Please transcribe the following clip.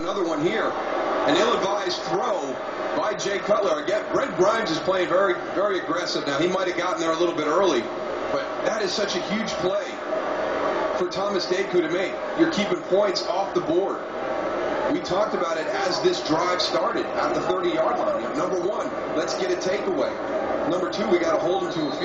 Another one here. An ill-advised throw by Jay Cutler. Again, Brent Grimes is playing very, very aggressive now. He might have gotten there a little bit early, but that is such a huge play for Thomas DeCoud to make. You're keeping points off the board. We talked about it as this drive started at the 30-yard line. Number one, let's get a takeaway. Number two, we got to hold him to a.